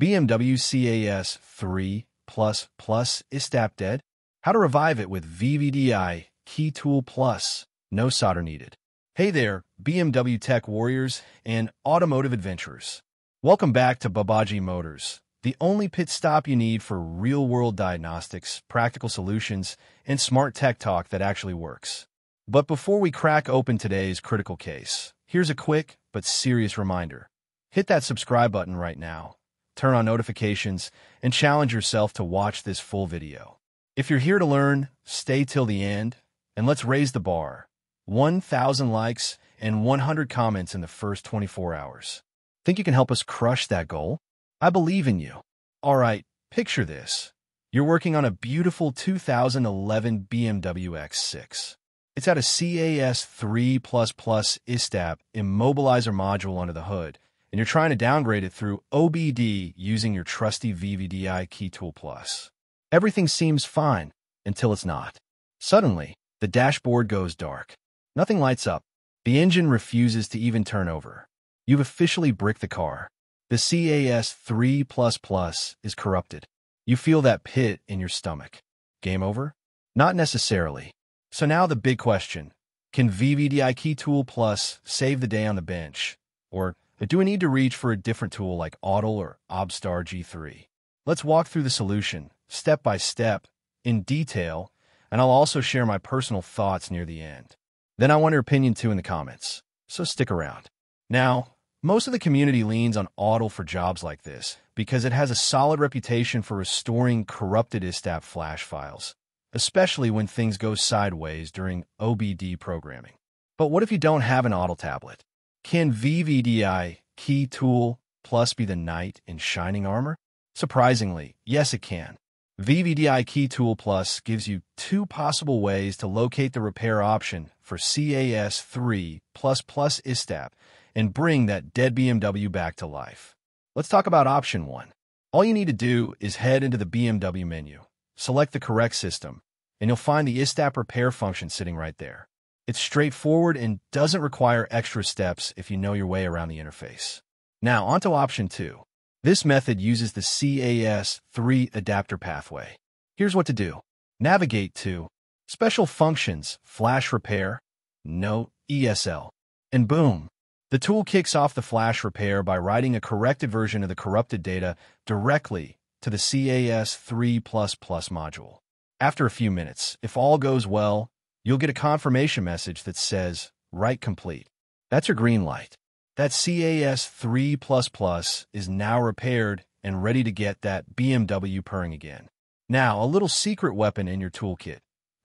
BMW CAS 3 Plus Plus ISTAP dead? How to revive it with VVDI Key Tool Plus. No solder needed. Hey there, BMW tech warriors and automotive adventurers. Welcome back to Babaji Motors, the only pit stop you need for real-world diagnostics, practical solutions, and smart tech talk that actually works. But before we crack open today's critical case, here's a quick but serious reminder. Hit that subscribe button right now, turn on notifications, and challenge yourself to watch this full video. If you're here to learn, stay till the end, and let's raise the bar. 1,000 likes and 100 comments in the first 24 hours. Think you can help us crush that goal? I believe in you. All right, picture this. You're working on a beautiful 2011 BMW X6. It's got a CAS 3++ ISTAP immobilizer module under the hood, and you're trying to downgrade it through OBD using your trusty VVDI KeyTool Plus. Everything seems fine until it's not. Suddenly, the dashboard goes dark. Nothing lights up. The engine refuses to even turn over. You've officially bricked the car. The CAS 3++ is corrupted. You feel that pit in your stomach. Game over? Not necessarily. So now the big question. Can VVDI Key Tool Plus save the day on the bench? Or do we need to reach for a different tool like Autel or OBDSTAR G3? Let's walk through the solution, step by step, in detail, and I'll also share my personal thoughts near the end. Then I want your opinion too in the comments, so stick around. Now, most of the community leans on Autel for jobs like this because it has a solid reputation for restoring corrupted ISTAP flash files, especially when things go sideways during OBD programming. But what if you don't have an Autel tablet? Can VVDI Key Tool Plus be the knight in shining armor? Surprisingly, yes it can. VVDI Key Tool Plus gives you two possible ways to locate the repair option for CAS 3 ISTAP and bring that dead BMW back to life. Let's talk about option 1. All you need to do is head into the BMW menu, select the correct system, and you'll find the ISTAP repair function sitting right there. It's straightforward and doesn't require extra steps if you know your way around the interface. Now, onto option 2. This method uses the CAS3 adapter pathway. Here's what to do. Navigate to Special Functions, Flash Repair, Note, ESL, and boom, the tool kicks off the flash repair by writing a corrected version of the corrupted data directly to the CAS3++ module. After a few minutes, if all goes well, you'll get a confirmation message that says, Write complete. That's your green light. That CAS3++ is now repaired and ready to get that BMW purring again. Now, a little secret weapon in your toolkit.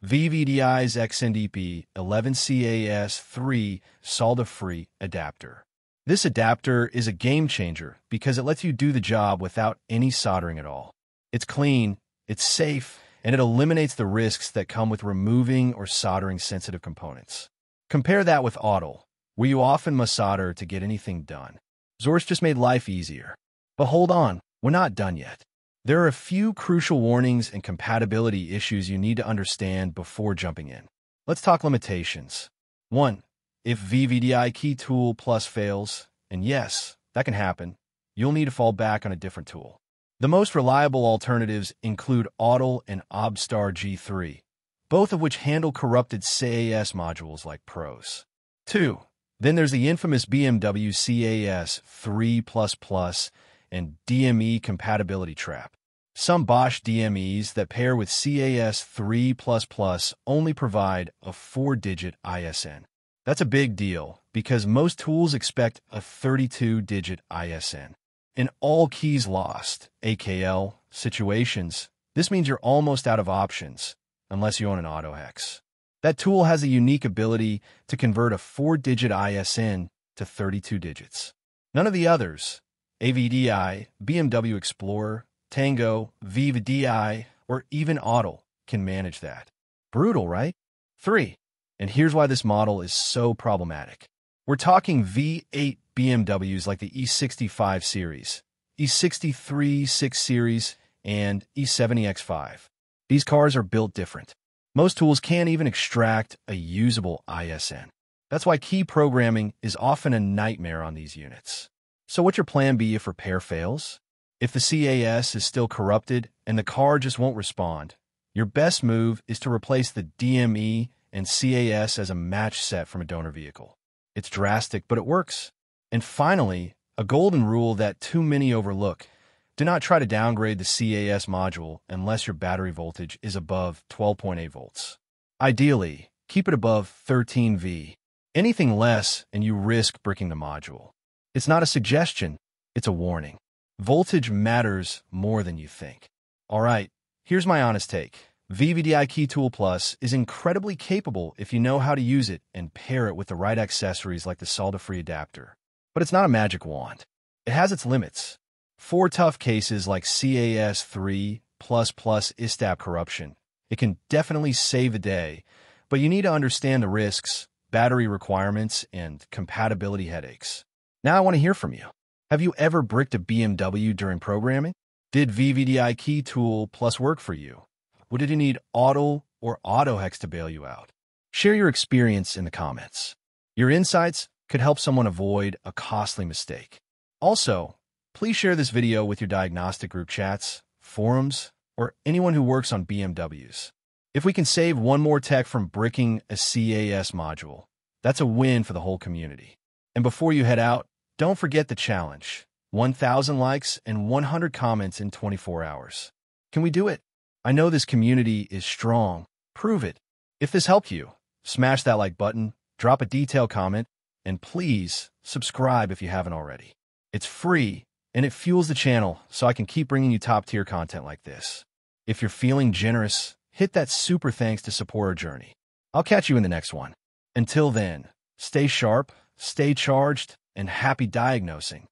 VVDI's XNDP 11CAS3 solder-free adapter. This adapter is a game changer because it lets you do the job without any soldering at all. It's clean, it's safe, and it eliminates the risks that come with removing or soldering sensitive components. Compare that with Autel, where you often must solder to get anything done. Xhorse just made life easier. But hold on, we're not done yet. There are a few crucial warnings and compatibility issues you need to understand before jumping in. Let's talk limitations. 1. If VVDI Key Tool Plus fails, and yes, that can happen, you'll need to fall back on a different tool. The most reliable alternatives include Autel and OBDSTAR G3, both of which handle corrupted CAS modules like pros. 2. Then there's the infamous BMW CAS 3++ and DME compatibility trap. Some Bosch DMEs that pair with CAS 3++ only provide a four-digit ISN. That's a big deal because most tools expect a 32-digit ISN. In all keys lost, AKL, situations, this means you're almost out of options, unless you own an AutoHex. That tool has a unique ability to convert a four-digit ISN to 32 digits. None of the others, AVDI, BMW Explorer, Tango, VVDI, or even Autel, can manage that. Brutal, right? 3. And here's why this model is so problematic. We're talking V8 BMWs like the E65 series, E63 6 series, and E70X5. These cars are built different. Most tools can't even extract a usable ISN. That's why key programming is often a nightmare on these units. So what's your plan B if repair fails? If the CAS is still corrupted and the car just won't respond, your best move is to replace the DME and CAS as a match set from a donor vehicle. It's drastic, but it works. And finally, a golden rule that too many overlook. Do not try to downgrade the CAS module unless your battery voltage is above 12.8 volts. Ideally, keep it above 13V. Anything less and you risk bricking the module. It's not a suggestion, it's a warning. Voltage matters more than you think. All right, here's my honest take. VVDI Key Tool Plus is incredibly capable if you know how to use it and pair it with the right accessories like the solder-free adapter. But it's not a magic wand. It has its limits. For tough cases like CAS3 plus plus ISTAP corruption, it can definitely save a day, but you need to understand the risks, battery requirements, and compatibility headaches. Now I want to hear from you. Have you ever bricked a BMW during programming? Did VVDI Key Tool Plus work for you? Or did you need Autel or AutoHex to bail you out? Share your experience in the comments. Your insights could help someone avoid a costly mistake. Also, please share this video with your diagnostic group chats, forums, or anyone who works on BMWs. If we can save one more tech from bricking a CAS module, that's a win for the whole community. And before you head out, don't forget the challenge 1,000 likes and 100 comments in 24 hours. Can we do it? I know this community is strong. Prove it. If this helped you, smash that like button, drop a detailed comment, and please subscribe if you haven't already. It's free and it fuels the channel so I can keep bringing you top tier content like this. If you're feeling generous, hit that super thanks to support our journey. I'll catch you in the next one. Until then, stay sharp, stay charged, and happy diagnosing.